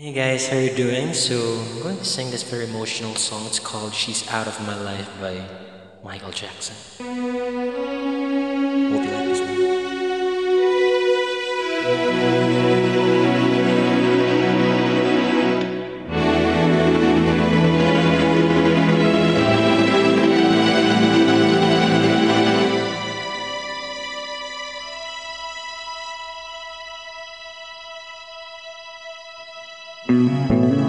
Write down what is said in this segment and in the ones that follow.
Hey guys, how are you doing? So I'm going to sing this very emotional song. It's called She's Out of My Life by Michael Jackson. She's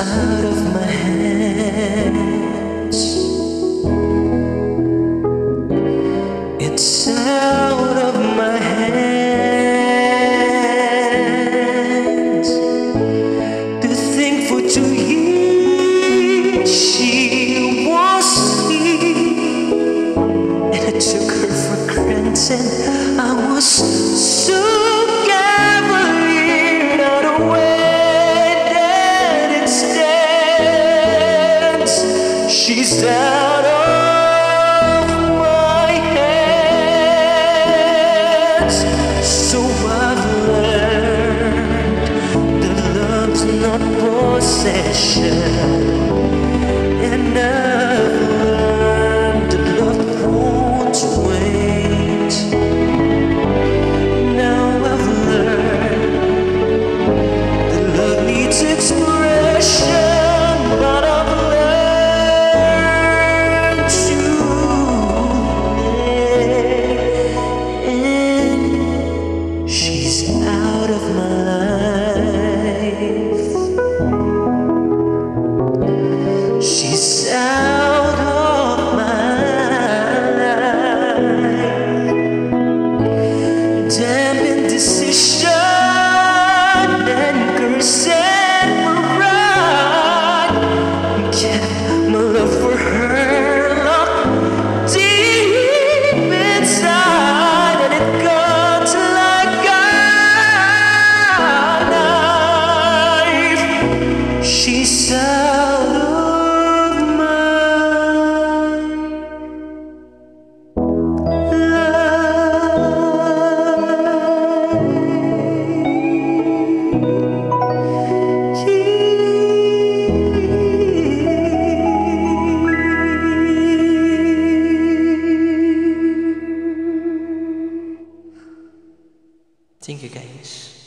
out of my hands. It's out of my hands. To think for two years she was here, and I took her for granted. I was so that She's out of indecision and pride. My love for her locked deep inside, and it cuts like. She's out. think against.